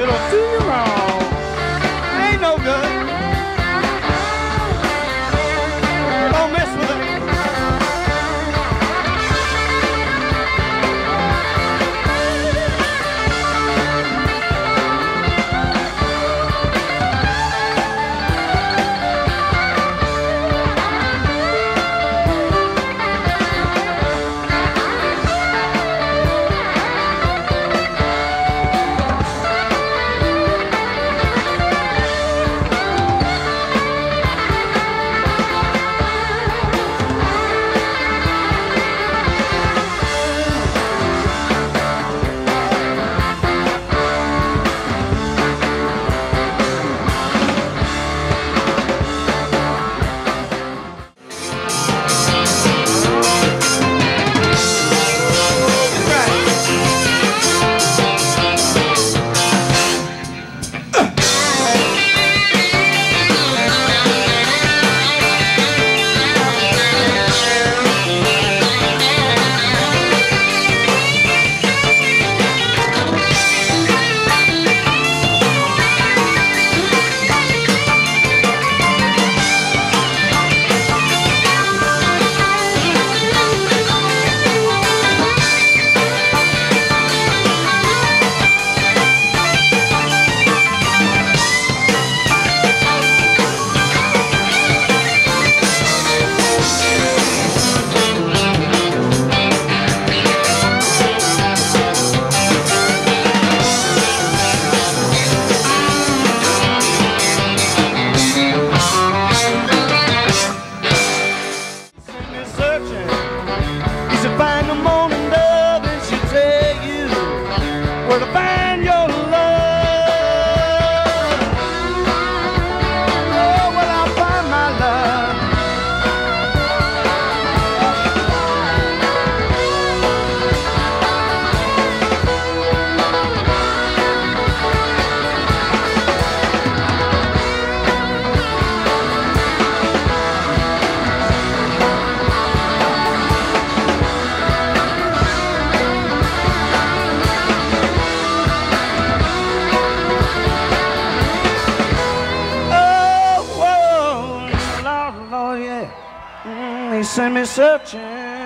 It'll little you wrong. Ain't no good. send me searching.